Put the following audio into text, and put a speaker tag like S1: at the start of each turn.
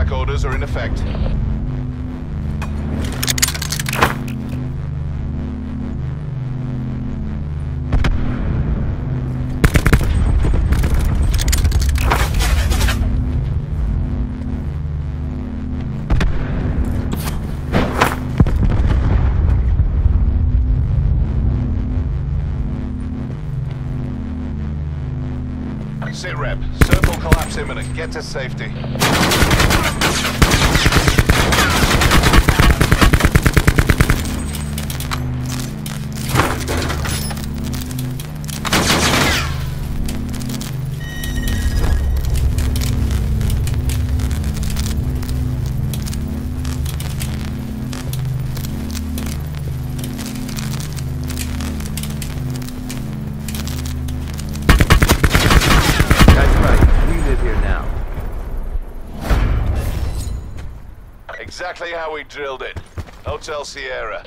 S1: attack orders are in effect. Sit rep. Circle collapse imminent. Get to safety
S2: you
S1: Exactly how we drilled it. Hotel Sierra.